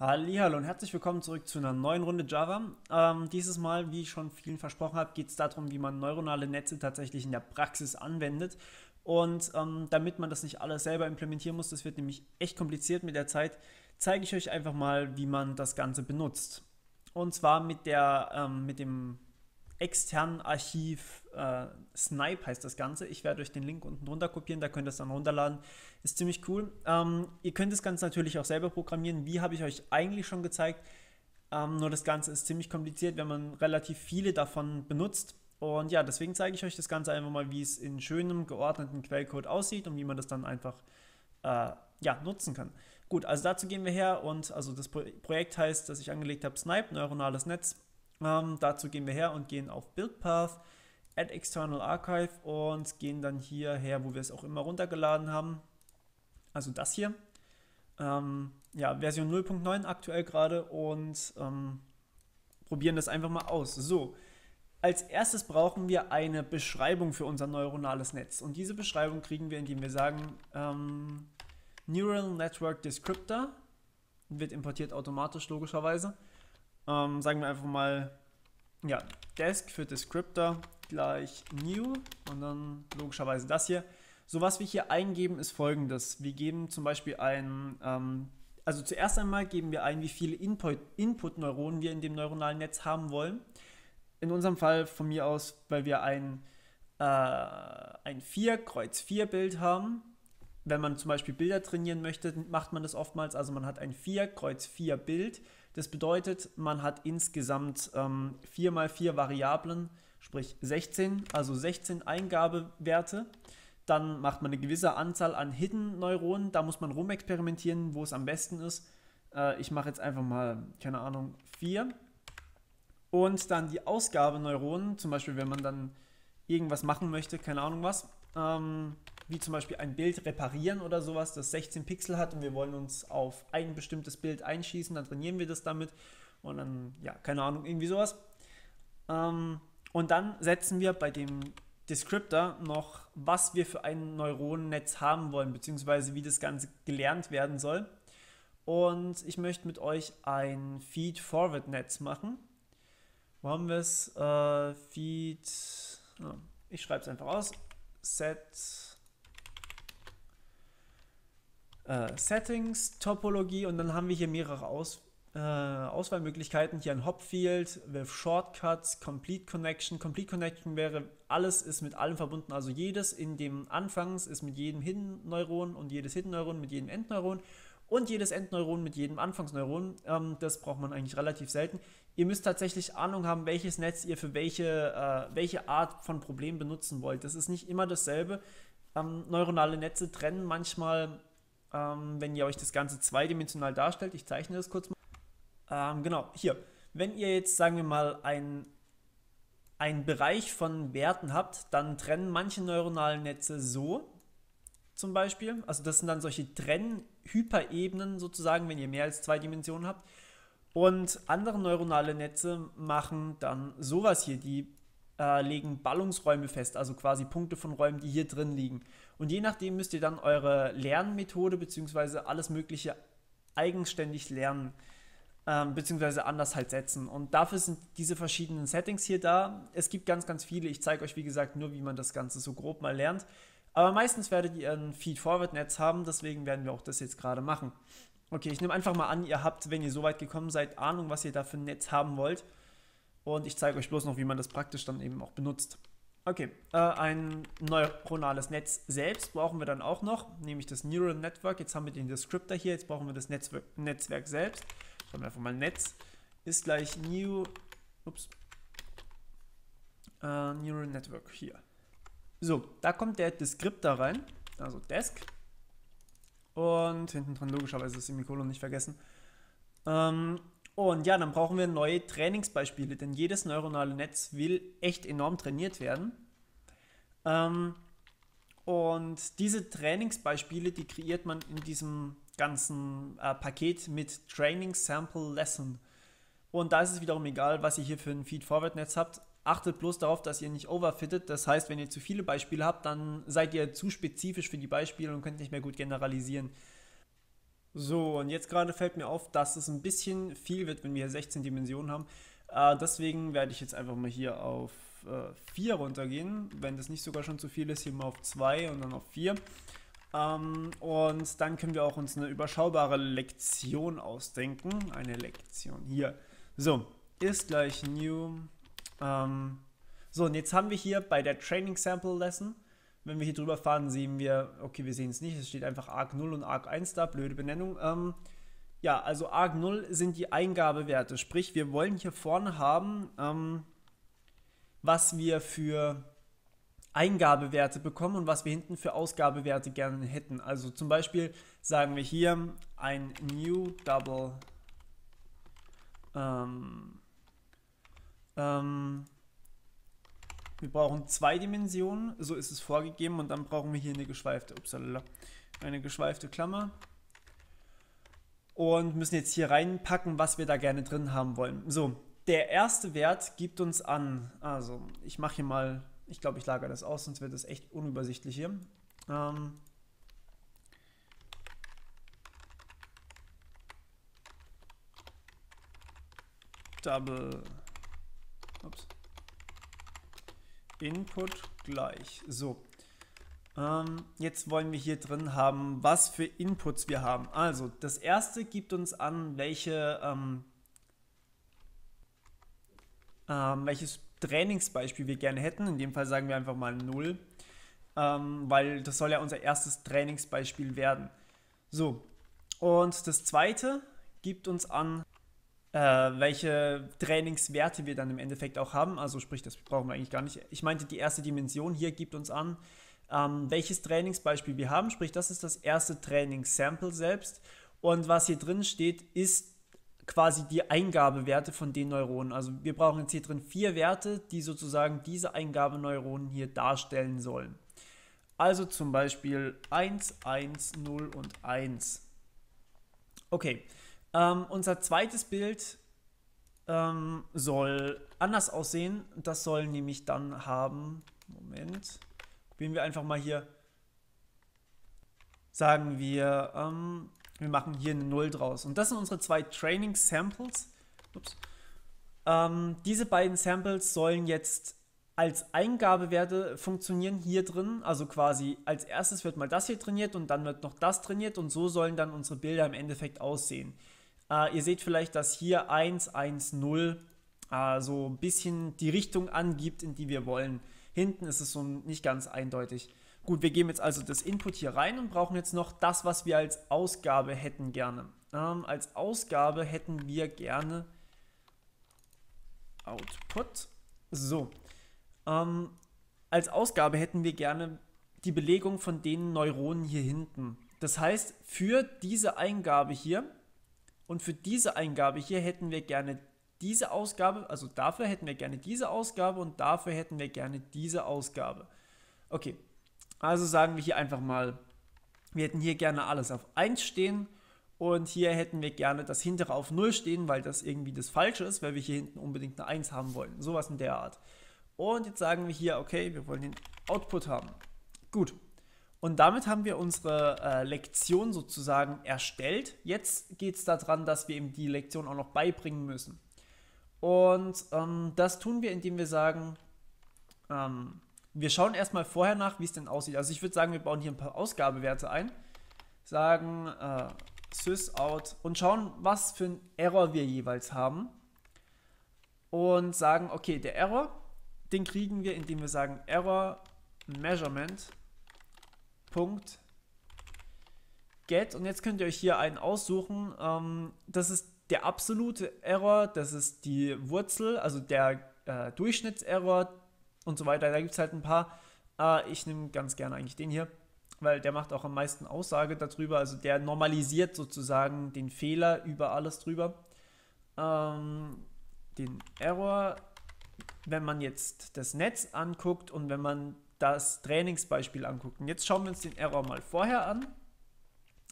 Hallo und herzlich willkommen zurück zu einer neuen Runde Java. Ähm, dieses Mal, wie ich schon vielen versprochen habe, geht es darum, wie man neuronale Netze tatsächlich in der Praxis anwendet. Und ähm, damit man das nicht alles selber implementieren muss, das wird nämlich echt kompliziert mit der Zeit, zeige ich euch einfach mal, wie man das Ganze benutzt. Und zwar mit, der, ähm, mit dem externen Archiv äh, Snipe heißt das Ganze. Ich werde euch den Link unten drunter kopieren, da könnt ihr es dann runterladen. Ist ziemlich cool. Ähm, ihr könnt das Ganze natürlich auch selber programmieren. Wie habe ich euch eigentlich schon gezeigt? Ähm, nur das Ganze ist ziemlich kompliziert, wenn man relativ viele davon benutzt. Und ja, deswegen zeige ich euch das Ganze einfach mal, wie es in schönem, geordneten Quellcode aussieht und wie man das dann einfach äh, ja, nutzen kann. Gut, also dazu gehen wir her und also das Projekt heißt, das ich angelegt habe, Snipe, neuronales Netz. Ähm, dazu gehen wir her und gehen auf Build Path, Add External Archive und gehen dann hierher, wo wir es auch immer runtergeladen haben. Also das hier. Ähm, ja, Version 0.9 aktuell gerade und ähm, probieren das einfach mal aus. So, als erstes brauchen wir eine Beschreibung für unser neuronales Netz. Und diese Beschreibung kriegen wir, indem wir sagen, ähm, Neural Network Descriptor wird importiert automatisch logischerweise. Ähm, sagen wir einfach mal, ja, Desk für Descriptor gleich New und dann logischerweise das hier. So, was wir hier eingeben, ist folgendes. Wir geben zum Beispiel ein, ähm, also zuerst einmal geben wir ein, wie viele Input-Neuronen wir in dem neuronalen Netz haben wollen. In unserem Fall von mir aus, weil wir ein, äh, ein 4 Kreuz 4 Bild haben. Wenn man zum Beispiel Bilder trainieren möchte, macht man das oftmals. Also man hat ein 4 Kreuz 4 Bild das bedeutet, man hat insgesamt ähm, 4 mal 4 Variablen, sprich 16, also 16 Eingabewerte. Dann macht man eine gewisse Anzahl an Hidden-Neuronen. Da muss man rumexperimentieren, wo es am besten ist. Äh, ich mache jetzt einfach mal, keine Ahnung, 4. Und dann die Ausgabeneuronen, zum Beispiel, wenn man dann irgendwas machen möchte, keine Ahnung was. Ähm, wie zum Beispiel ein Bild reparieren oder sowas, das 16 Pixel hat und wir wollen uns auf ein bestimmtes Bild einschießen, dann trainieren wir das damit und dann, ja, keine Ahnung, irgendwie sowas. Ähm, und dann setzen wir bei dem Descriptor noch, was wir für ein Neuronennetz haben wollen, beziehungsweise wie das Ganze gelernt werden soll. Und ich möchte mit euch ein Feed-Forward-Netz machen. Wo haben wir es? Äh, Feed. Oh, ich schreibe es einfach aus. Set äh, Settings, Topologie und dann haben wir hier mehrere Aus, äh, Auswahlmöglichkeiten. Hier ein Hop-Field with Shortcuts, Complete Connection. Complete Connection wäre, alles ist mit allem verbunden, also jedes in dem Anfangs ist mit jedem Hidden-Neuron und jedes Hidden-Neuron mit jedem Endneuron und jedes Endneuron mit jedem Anfangsneuron. Ähm, das braucht man eigentlich relativ selten. Ihr müsst tatsächlich Ahnung haben, welches Netz ihr für welche, äh, welche Art von Problem benutzen wollt. Das ist nicht immer dasselbe. Ähm, neuronale Netze trennen manchmal ähm, wenn ihr euch das Ganze zweidimensional darstellt. Ich zeichne das kurz mal. Ähm, genau, hier. Wenn ihr jetzt, sagen wir mal, ein, einen Bereich von Werten habt, dann trennen manche neuronalen Netze so, zum Beispiel. Also das sind dann solche Trenn-Hyperebenen sozusagen, wenn ihr mehr als zwei Dimensionen habt. Und andere neuronale Netze machen dann sowas hier, die äh, legen Ballungsräume fest, also quasi Punkte von Räumen, die hier drin liegen. Und je nachdem müsst ihr dann eure Lernmethode bzw. alles Mögliche eigenständig lernen ähm, bzw. anders halt setzen. Und dafür sind diese verschiedenen Settings hier da. Es gibt ganz, ganz viele. Ich zeige euch, wie gesagt, nur, wie man das Ganze so grob mal lernt. Aber meistens werdet ihr ein Feed-Forward-Netz haben, deswegen werden wir auch das jetzt gerade machen. Okay, ich nehme einfach mal an, ihr habt, wenn ihr so weit gekommen seid, Ahnung, was ihr da für ein Netz haben wollt. Und ich zeige euch bloß noch, wie man das praktisch dann eben auch benutzt. Okay, äh, ein neuronales Netz selbst brauchen wir dann auch noch, nämlich das Neural Network. Jetzt haben wir den Descriptor hier, jetzt brauchen wir das Netzwerk, Netzwerk selbst. Schreiben wir einfach mal Netz ist gleich New, ups, äh, Neural Network hier. So, da kommt der Descriptor rein, also Desk. Und hinten dran logischerweise das Semikolon nicht vergessen. Ähm, und ja, dann brauchen wir neue Trainingsbeispiele, denn jedes neuronale Netz will echt enorm trainiert werden. Ähm, und diese Trainingsbeispiele, die kreiert man in diesem ganzen äh, Paket mit Training Sample Lesson. Und da ist es wiederum egal, was ihr hier für ein Feed-Forward-Netz habt. Achtet bloß darauf, dass ihr nicht overfittet. Das heißt, wenn ihr zu viele Beispiele habt, dann seid ihr zu spezifisch für die Beispiele und könnt nicht mehr gut generalisieren. So, und jetzt gerade fällt mir auf, dass es ein bisschen viel wird, wenn wir hier 16 Dimensionen haben. Äh, deswegen werde ich jetzt einfach mal hier auf äh, 4 runtergehen, wenn das nicht sogar schon zu viel ist, hier mal auf 2 und dann auf 4. Ähm, und dann können wir auch uns eine überschaubare Lektion ausdenken. Eine Lektion hier. So, ist gleich new. Ähm, so, und jetzt haben wir hier bei der Training Sample Lesson wenn wir hier drüber fahren, sehen wir, okay, wir sehen es nicht, es steht einfach ARC 0 und ARC 1 da, blöde Benennung. Ähm, ja, also ARC 0 sind die Eingabewerte, sprich, wir wollen hier vorne haben, ähm, was wir für Eingabewerte bekommen und was wir hinten für Ausgabewerte gerne hätten. Also zum Beispiel sagen wir hier ein New Double ähm, ähm, wir brauchen zwei Dimensionen, so ist es vorgegeben und dann brauchen wir hier eine geschweifte, upsala, eine geschweifte Klammer und müssen jetzt hier reinpacken, was wir da gerne drin haben wollen. So, der erste Wert gibt uns an, also ich mache hier mal, ich glaube ich lagere das aus, sonst wird das echt unübersichtlich hier. Ähm, Double, ups, Input gleich. So. Ähm, jetzt wollen wir hier drin haben, was für Inputs wir haben. Also, das erste gibt uns an, welche, ähm, ähm, welches Trainingsbeispiel wir gerne hätten. In dem Fall sagen wir einfach mal 0, ähm, weil das soll ja unser erstes Trainingsbeispiel werden. So, und das zweite gibt uns an, äh, welche Trainingswerte wir dann im Endeffekt auch haben. Also sprich, das brauchen wir eigentlich gar nicht. Ich meinte, die erste Dimension hier gibt uns an, ähm, welches Trainingsbeispiel wir haben. Sprich, das ist das erste Trainingssample selbst. Und was hier drin steht, ist quasi die Eingabewerte von den Neuronen. Also wir brauchen jetzt hier drin vier Werte, die sozusagen diese Eingabeneuronen hier darstellen sollen. Also zum Beispiel 1, 1, 0 und 1. Okay, ähm, unser zweites Bild ähm, soll anders aussehen. Das soll nämlich dann haben, Moment, probieren wir einfach mal hier, sagen wir, ähm, wir machen hier eine 0 draus. Und das sind unsere zwei Training Samples. Ups. Ähm, diese beiden Samples sollen jetzt als Eingabewerte funktionieren hier drin. Also quasi als erstes wird mal das hier trainiert und dann wird noch das trainiert und so sollen dann unsere Bilder im Endeffekt aussehen. Äh, ihr seht vielleicht, dass hier 1, 1, 0 äh, so ein bisschen die Richtung angibt, in die wir wollen. Hinten ist es so nicht ganz eindeutig. Gut, wir geben jetzt also das Input hier rein und brauchen jetzt noch das, was wir als Ausgabe hätten gerne. Ähm, als Ausgabe hätten wir gerne Output. So. Ähm, als Ausgabe hätten wir gerne die Belegung von den Neuronen hier hinten. Das heißt, für diese Eingabe hier und für diese Eingabe hier hätten wir gerne diese Ausgabe, also dafür hätten wir gerne diese Ausgabe und dafür hätten wir gerne diese Ausgabe. Okay, also sagen wir hier einfach mal, wir hätten hier gerne alles auf 1 stehen und hier hätten wir gerne das hintere auf 0 stehen, weil das irgendwie das Falsche ist, weil wir hier hinten unbedingt eine 1 haben wollen. Sowas in der Art. Und jetzt sagen wir hier, okay, wir wollen den Output haben. Gut, und damit haben wir unsere äh, Lektion sozusagen erstellt. Jetzt geht es daran, dass wir ihm die Lektion auch noch beibringen müssen. Und ähm, das tun wir, indem wir sagen, ähm, wir schauen erstmal vorher nach, wie es denn aussieht. Also ich würde sagen, wir bauen hier ein paar Ausgabewerte ein, sagen äh, sysout und schauen, was für einen Error wir jeweils haben. Und sagen, okay, der Error, den kriegen wir, indem wir sagen Error Measurement Punkt get und jetzt könnt ihr euch hier einen aussuchen. Ähm, das ist der absolute Error, das ist die Wurzel, also der äh, Durchschnittserror und so weiter. Da gibt es halt ein paar. Äh, ich nehme ganz gerne eigentlich den hier, weil der macht auch am meisten Aussage darüber. Also der normalisiert sozusagen den Fehler über alles drüber. Ähm, den Error, wenn man jetzt das Netz anguckt und wenn man das Trainingsbeispiel angucken. Jetzt schauen wir uns den Error mal vorher an.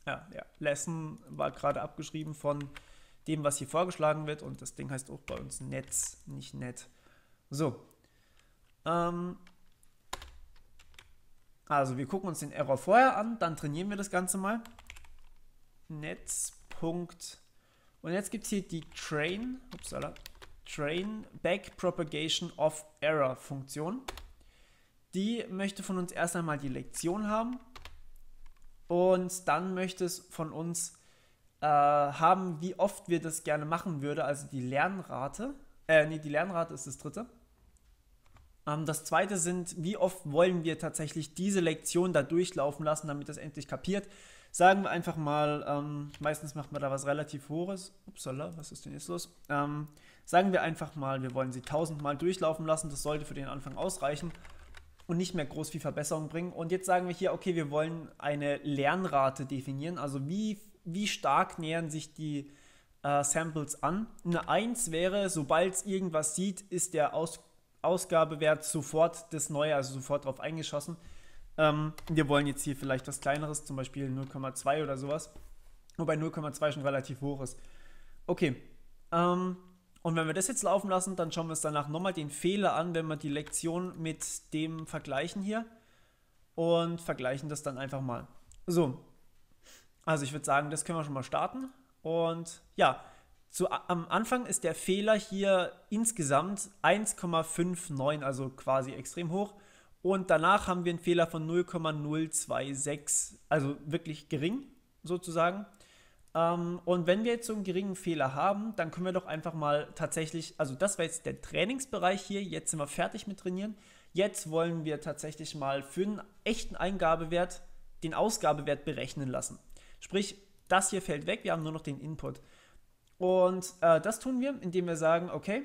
Ja, der Lesson war gerade abgeschrieben von dem, was hier vorgeschlagen wird und das Ding heißt auch bei uns Netz, nicht Net. So. Ähm, also wir gucken uns den Error vorher an, dann trainieren wir das Ganze mal. Netz. Und jetzt gibt es hier die Train, upsala, Train Back Propagation of Error Funktion. Die möchte von uns erst einmal die Lektion haben und dann möchte es von uns äh, haben, wie oft wir das gerne machen würde, also die Lernrate. Äh, nee, die Lernrate ist das dritte. Ähm, das zweite sind, wie oft wollen wir tatsächlich diese Lektion da durchlaufen lassen, damit das endlich kapiert. Sagen wir einfach mal, ähm, meistens macht man da was relativ Hohes. Upsala, was ist denn jetzt los? Ähm, sagen wir einfach mal, wir wollen sie tausendmal durchlaufen lassen. Das sollte für den Anfang ausreichen und nicht mehr groß viel Verbesserung bringen. Und jetzt sagen wir hier, okay, wir wollen eine Lernrate definieren. Also wie, wie stark nähern sich die äh, Samples an. Eine 1 wäre, sobald es irgendwas sieht, ist der Aus Ausgabewert sofort das Neue, also sofort drauf eingeschossen. Ähm, wir wollen jetzt hier vielleicht was Kleineres, zum Beispiel 0,2 oder sowas. Wobei 0,2 schon relativ hoch ist. Okay. Ähm, und wenn wir das jetzt laufen lassen, dann schauen wir uns danach nochmal den Fehler an, wenn wir die Lektion mit dem vergleichen hier. Und vergleichen das dann einfach mal. So. Also ich würde sagen, das können wir schon mal starten. Und ja, zu, am Anfang ist der Fehler hier insgesamt 1,59, also quasi extrem hoch. Und danach haben wir einen Fehler von 0,026, also wirklich gering sozusagen. Ähm, und wenn wir jetzt so einen geringen Fehler haben, dann können wir doch einfach mal tatsächlich, also das war jetzt der Trainingsbereich hier, jetzt sind wir fertig mit Trainieren. Jetzt wollen wir tatsächlich mal für einen echten Eingabewert den Ausgabewert berechnen lassen. Sprich, das hier fällt weg, wir haben nur noch den Input. Und äh, das tun wir, indem wir sagen, okay,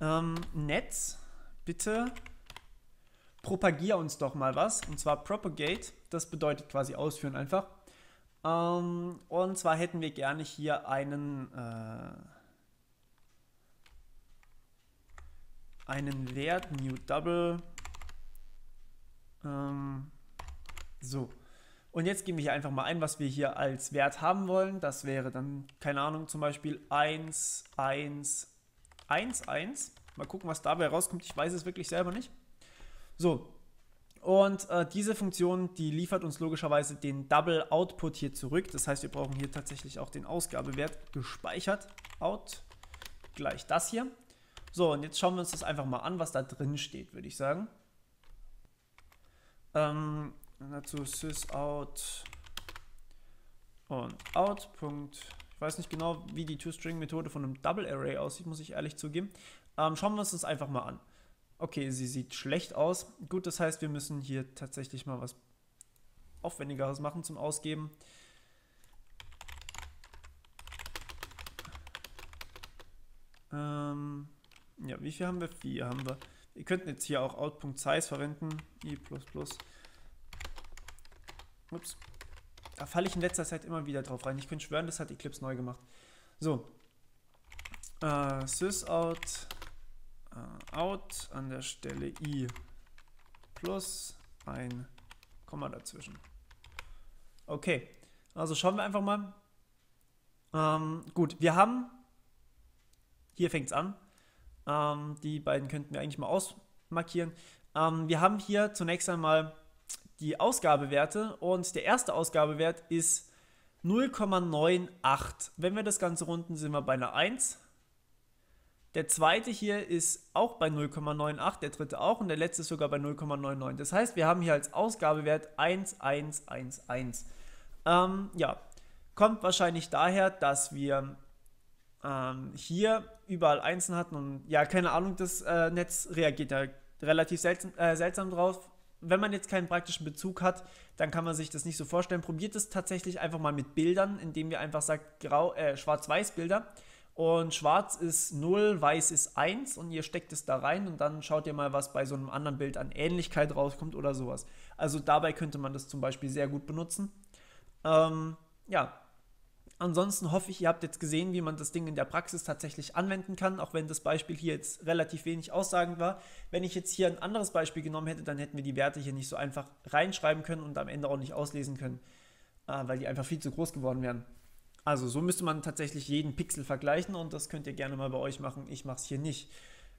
ähm, Netz, bitte propagier uns doch mal was. Und zwar propagate, das bedeutet quasi ausführen einfach. Ähm, und zwar hätten wir gerne hier einen, äh, einen Wert, new double. Ähm, so. Und jetzt geben wir hier einfach mal ein, was wir hier als Wert haben wollen. Das wäre dann, keine Ahnung, zum Beispiel 1, 1, 1, 1. Mal gucken, was dabei rauskommt. Ich weiß es wirklich selber nicht. So, und äh, diese Funktion, die liefert uns logischerweise den Double Output hier zurück. Das heißt, wir brauchen hier tatsächlich auch den Ausgabewert gespeichert. Out gleich das hier. So, und jetzt schauen wir uns das einfach mal an, was da drin steht, würde ich sagen. Ähm, dazu sysout und out. Ich weiß nicht genau, wie die ToString-Methode von einem Double Array aussieht, muss ich ehrlich zugeben. Ähm, schauen wir uns das einfach mal an. Okay, sie sieht schlecht aus. Gut, das heißt, wir müssen hier tatsächlich mal was Aufwendigeres machen zum Ausgeben. Ähm, ja, wie viel haben wir? Vier haben wir. Wir könnten jetzt hier auch out.size verwenden. i++. Ups. Da falle ich in letzter Zeit immer wieder drauf rein. Ich könnte schwören, das hat Eclipse neu gemacht. So. Äh, sysout äh, out an der Stelle i plus ein Komma dazwischen. Okay, also schauen wir einfach mal. Ähm, gut, wir haben, hier fängt es an, ähm, die beiden könnten wir eigentlich mal ausmarkieren. Ähm, wir haben hier zunächst einmal die Ausgabewerte und der erste Ausgabewert ist 0,98. Wenn wir das Ganze runden, sind wir bei einer 1. Der zweite hier ist auch bei 0,98, der dritte auch und der letzte sogar bei 0,99. Das heißt, wir haben hier als Ausgabewert 1111. Ähm, ja, kommt wahrscheinlich daher, dass wir ähm, hier überall Einsen hatten und ja, keine Ahnung, das äh, Netz reagiert da relativ seltsam, äh, seltsam drauf. Wenn man jetzt keinen praktischen Bezug hat, dann kann man sich das nicht so vorstellen. Probiert es tatsächlich einfach mal mit Bildern, indem ihr einfach sagt, äh, Schwarz-Weiß-Bilder. Und schwarz ist 0, weiß ist 1 und ihr steckt es da rein und dann schaut ihr mal, was bei so einem anderen Bild an Ähnlichkeit rauskommt oder sowas. Also dabei könnte man das zum Beispiel sehr gut benutzen. Ähm, ja, ansonsten hoffe ich, ihr habt jetzt gesehen, wie man das Ding in der Praxis tatsächlich anwenden kann, auch wenn das Beispiel hier jetzt relativ wenig aussagend war. Wenn ich jetzt hier ein anderes Beispiel genommen hätte, dann hätten wir die Werte hier nicht so einfach reinschreiben können und am Ende auch nicht auslesen können, äh, weil die einfach viel zu groß geworden wären. Also so müsste man tatsächlich jeden Pixel vergleichen und das könnt ihr gerne mal bei euch machen. Ich mache es hier nicht.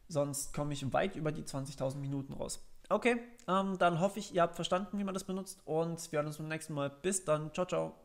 Sonst komme ich weit über die 20.000 Minuten raus. Okay, ähm, dann hoffe ich, ihr habt verstanden, wie man das benutzt und wir hören uns beim nächsten Mal. Bis dann. Ciao, ciao.